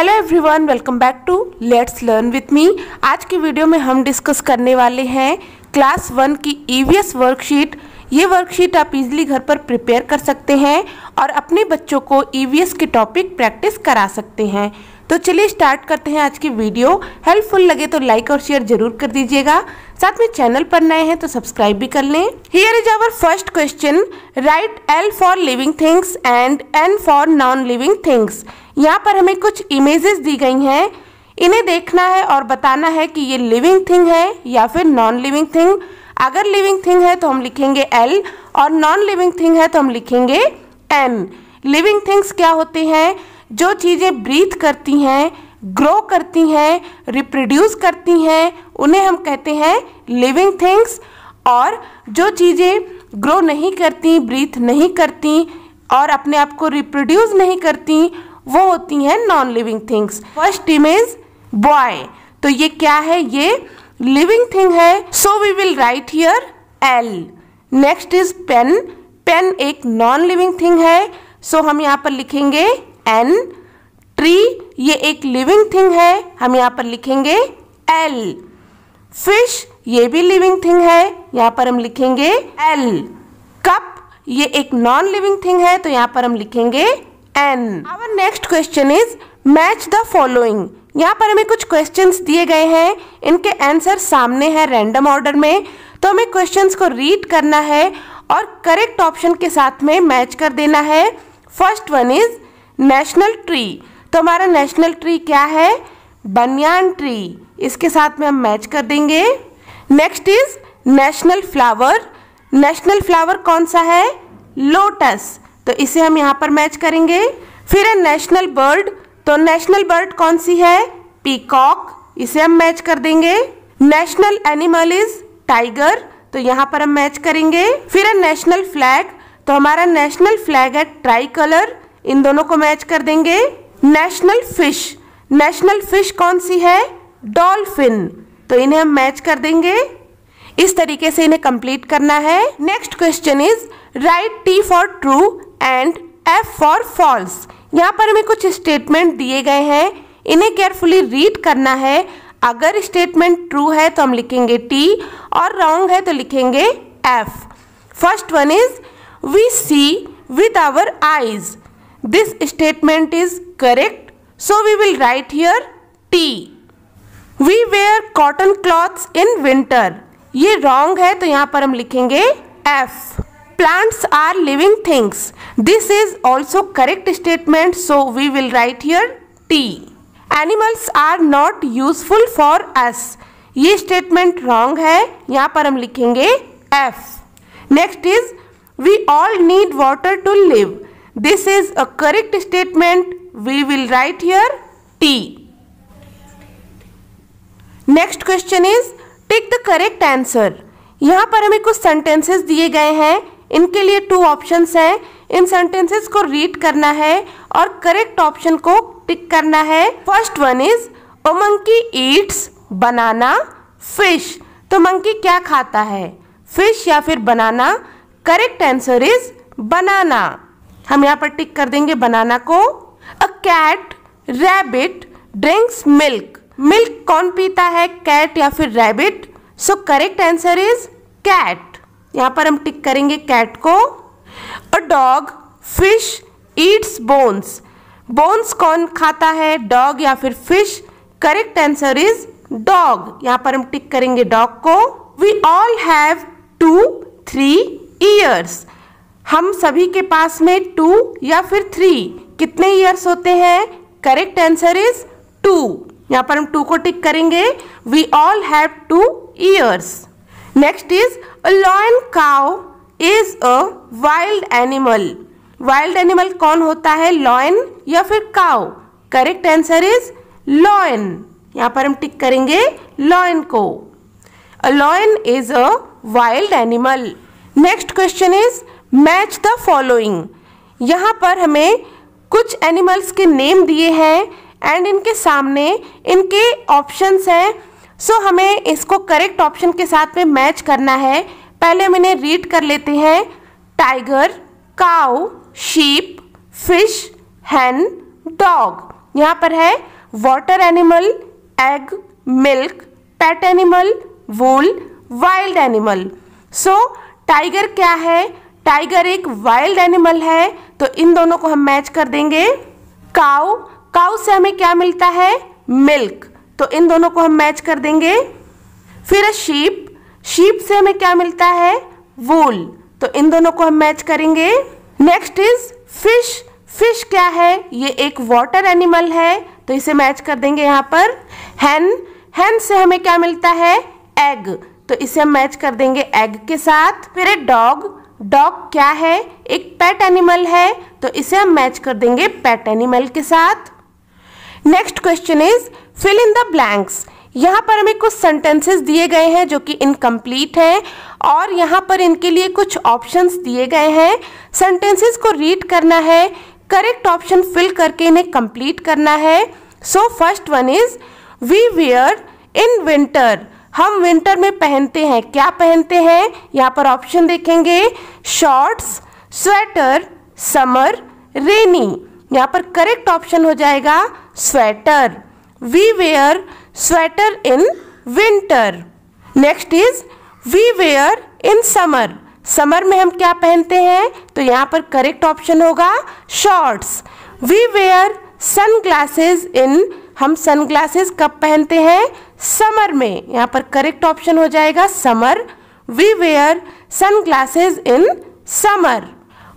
Hello everyone welcome back to let's learn with me आज की video में हम डिस्कस करने वाले हैं क्लास वन की ईवीएस वर्कशीट ये वर्कशीट आप इजीली घर पर प्रिपेयर कर सकते हैं और अपने बच्चों को ईवीएस के टॉपिक प्रैक्टिस करा सकते हैं। तो चलिए स्टार्ट करते हैं आज की वीडियो हेल्पफुल लगे तो लाइक और शेयर ज़रूर कर दीजिएगा। साथ में चैनल पर नए हैं तो सब्सक्राइब भी कर लें। Here is our first question write L for living things and N for non living things यहाँ पर हमें कुछ इमेजेस दी गई हैं। इन्हें देखना है और बताना है कि ये लिविंग थिंग है या फिर नॉन लिविंग थिंग अगर लिविंग थिंग है तो हम लिखेंगे एल और नॉन लिविंग थिंग है तो हम लिखेंगे एन लिविंग थिंग्स क्या होते हैं? जो चीज़ें ब्रीथ करती हैं ग्रो करती हैं रिप्रोड्यूस करती हैं, उन्हें हम कहते हैं लिविंग थिंग्स और जो चीज़ें ग्रो नहीं करती ब्रीथ नहीं करती और अपने आप को रिप्रोड्यूस नहीं करती वो होती हैं non living things first image boy तो ये क्या है? ये लिविंग थिंग है। So we will write here L next is pen pen एक नॉन लिविंग थिंग है। सो so हम यहाँ पर लिखेंगे एन ट्री ये एक लिविंग थिंग है। हम यहाँ पर लिखेंगे एल फ़िश ये भी लिविंग थिंग है। यहाँ पर हम लिखेंगे एल कप ये एक नॉन लिविंग थिंग है। तो यहाँ पर हम लिखेंगे N our next question is match the following यहाँ पर हमें कुछ क्वेश्चंस दिए गए हैं। इनके आंसर सामने हैं रैंडम ऑर्डर में। तो हमें क्वेश्चंस को रीड करना है और करेक्ट ऑप्शन के साथ में मैच कर देना है। First one is national tree तो हमारा नेशनल ट्री क्या है? बनियान ट्री इसके साथ में हम मैच कर देंगे। Next is national flower national flower कौन सा है? लोटस तो इसे हम यहाँ पर मैच करेंगे। फिर है नेशनल बर्ड तो नेशनल बर्ड कौन सी है? पीकॉक इसे हम मैच कर देंगे। नेशनल एनिमल इज़ टाइगर तो यहाँ पर हम मैच करेंगे। फिर है नेशनल फ्लैग तो हमारा नेशनल फ्लैग है ट्राई कलर इन दोनों को मैच कर देंगे। नेशनल फ़िश नेशनल फ़िश कौन सी है? डॉल्फिन तो इन्हें हम मैच कर देंगे। इस तरीके से इन्हें कंप्लीट करना है। Next question is write T for true and F for false यहाँ पर हमें कुछ स्टेटमेंट दिए गए हैं। इन्हें केयरफुली रीड करना है। अगर स्टेटमेंट ट्रू है तो हम लिखेंगे टी और रॉन्ग है तो लिखेंगे F first one is we see with our eyes this statement is correct so we will write here T we wear cotton clothes in winter ये रॉन्ग है तो यहाँ पर हम लिखेंगे F plants are living things. This is also correct statement, so we will write here t. Animals are not useful for us. ये statement wrong है, यहाँ पर हम लिखेंगे F next is we all need water to live this is a correct statement we will write here T next question is take the correct answer यहाँ पर हमें कुछ सेंटेंसेस दिए गए हैं। इनके लिए टू ऑप्शंस हैं। इन सेंटेंसेस को रीड करना है और करेक्ट ऑप्शन को टिक करना है। First one is a monkey eats banana fish तो मंकी क्या खाता है? फ़िश या फिर banana correct answer is banana हम यहाँ पर टिक कर देंगे बनाना को। A cat rabbit drinks milk milk कौन पीता है? कैट या फिर rabbit so correct answer is cat यहाँ पर हम टिक करेंगे कैट को। A dog, fish eats bones. Bones कौन खाता है, डॉग या फिर fish? Correct answer is dog. यहाँ पर हम टिक करेंगे डॉग को। We all have two three ears हम सभी के पास में टू या फिर थ्री कितने ईयर्स होते हैं? करेक्ट आंसर इज़ टू यहाँ पर हम टू को टिक करेंगे। We all have two ears next is lion cow is a wild animal wild animal कौन होता है? लॉयन या फिर cow correct answer is lion यहाँ पर हम टिक करेंगे लॉयन को. A lion is a wild animal next question is match the following यहाँ पर हमें कुछ एनिमल्स के नेम दिए हैं एंड इनके सामने इनके ऑप्शंस हैं. सो so, हमें इसको करेक्ट ऑप्शन के साथ में मैच करना है। पहले हम इन्हें रीड कर लेते हैं। Tiger cow sheep fish hen dog यहाँ पर है water animal egg milk pet animal wool wild animal so tiger क्या है? टाइगर एक वाइल्ड एनिमल है। तो इन दोनों को हम मैच कर देंगे। काउ काउ से हमें क्या मिलता है? मिल्क तो इन दोनों को हम मैच कर देंगे। फिर है शीप शीप से हमें क्या मिलता है? वूल तो इन दोनों को हम मैच करेंगे। नेक्स्ट इज़ फ़िश फ़िश क्या है? ये एक वाटर एनिमल है। तो इसे मैच कर देंगे यहाँ पर। हैन हैन से हमें क्या मिलता है? एग तो इसे हम मैच कर देंगे एग के साथ। फिर एक डॉग डॉग क्या है? एक पेट एनिमल है। तो इसे हम मैच कर देंगे पेट एनिमल के साथ। Next question is fill in the blanks यहाँ पर हमें कुछ सेंटेंसेस दिए गए हैं जो कि इनकम्प्लीट हैं और यहाँ पर इनके लिए कुछ ऑप्शंस दिए गए हैं। सेंटेंसेस को रीड करना है। करेक्ट ऑप्शन फिल करके इन्हें कंप्लीट करना है। So first one is we wear in winter हम विंटर में पहनते हैं। क्या पहनते हैं? यहाँ पर ऑप्शन देखेंगे। शॉर्ट्स स्वेटर समर रेनी यहाँ पर करेक्ट ऑप्शन हो जाएगा sweater we wear sweater in winter next is we wear in summer summer में हम क्या पहनते हैं? तो यहाँ पर करेक्ट ऑप्शन होगा shorts we wear sunglasses in हम सन ग्लासेज कब पहनते हैं? समर में. यहाँ पर करेक्ट ऑप्शन हो जाएगा summer we wear sunglasses in summer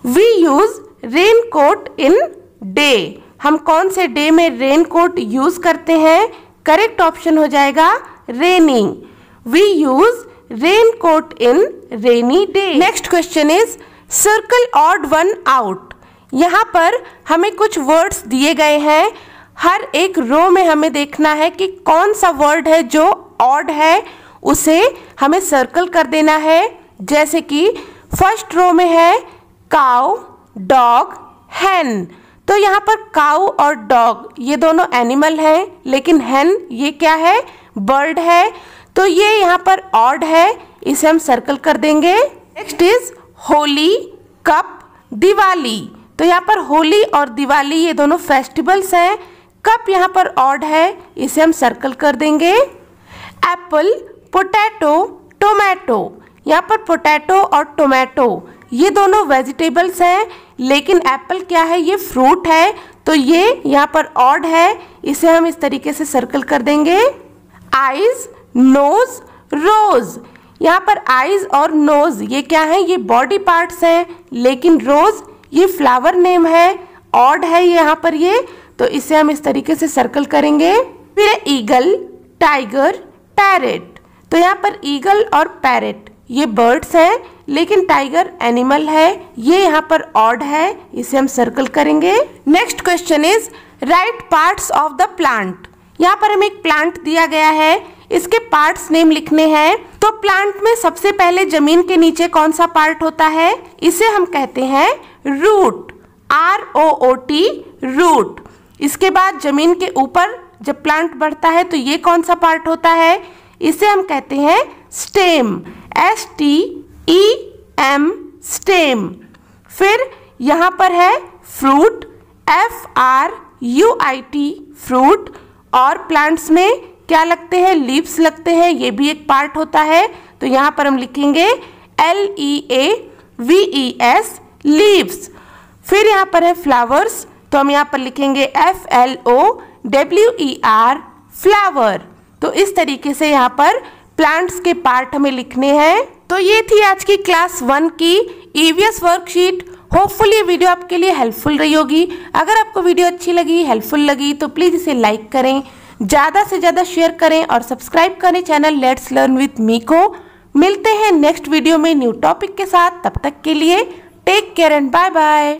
we use raincoat in day हम कौन से डे में रेन कोट यूज़ करते हैं? करेक्ट ऑप्शन हो जाएगा rainy we use raincoat in rainy day next question is circle odd one out यहाँ पर हमें कुछ वर्ड्स दिए गए हैं। हर एक रो में हमें देखना है कि कौन सा वर्ड है जो ऑड है। उसे हमें सर्कल कर देना है। जैसे कि फ़र्स्ट रो में है काउ डॉग हैन तो यहाँ पर काउ और डॉग ये दोनों एनिमल हैं, लेकिन हैन ये क्या है? बर्ड है। तो ये यहाँ पर ऑड है, इसे हम सर्कल कर देंगे। Next is Holi cup Diwali. तो यहाँ पर होली और दिवाली, ये दोनों फेस्टिवल्स हैं। कप यहाँ पर ऑड है, इसे हम सर्कल कर देंगे। एप्पल पोटैटो टोमेटो यहाँ पर पोटैटो और टोमेटो ये दोनों वेजिटेबल्स हैं, लेकिन एप्पल क्या है, ये फ्रूट है तो ये यहाँ पर ऑड है, इसे हम इस तरीके से सर्कल कर देंगे। Eyes nose, rose. यहाँ पर आईज और नोज़, ये क्या है, ये बॉडी पार्ट्स हैं, लेकिन रोज, ये फ्लावर नेम है, ऑड है यहाँ पर ये तो इसे हम इस तरीके से सर्कल करेंगे। फिर ईगल, टाइगर, पैरेट। तो यहाँ पर ईगल और पैरेट, ये बर्ड्स हैं लेकिन टाइगर एनिमल है, ये यहाँ पर ऑड है, इसे हम सर्कल करेंगे। Next question is write parts of the plant यहाँ पर हमें एक प्लांट दिया गया है, इसके पार्ट्स नेम लिखने हैं। तो प्लांट में सबसे पहले ज़मीन के नीचे कौन सा पार्ट होता है? इसे हम कहते हैं root R O O T root इसके बाद ज़मीन के ऊपर जब प्लांट बढ़ता है तो ये कौन सा पार्ट होता है? इसे हम कहते हैं stem S T E M stem फिर यहाँ पर है fruit F R U I T fruit और प्लांट्स में क्या लगते हैं? लीव्स लगते हैं, ये भी एक पार्ट होता है। तो यहाँ पर हम लिखेंगे L E A V E S leaves फिर यहाँ पर है फ्लावर्स तो हम यहाँ पर लिखेंगे F L O W E R flower तो इस तरीके से यहाँ पर प्लांट्स के पार्ट हमें लिखने हैं। तो ये थी आज की क्लास वन की ईवीएस वर्कशीट होपफुल ये वीडियो आपके लिए हेल्पफुल रही होगी। अगर आपको वीडियो अच्छी लगी हेल्पफुल लगी तो प्लीज़ इसे लाइक करें, ज़्यादा से ज़्यादा शेयर करें और सब्सक्राइब करें channel let's learn with me को। मिलते हैं नेक्स्ट वीडियो में न्यू टॉपिक के साथ। तब तक के लिए take care and bye bye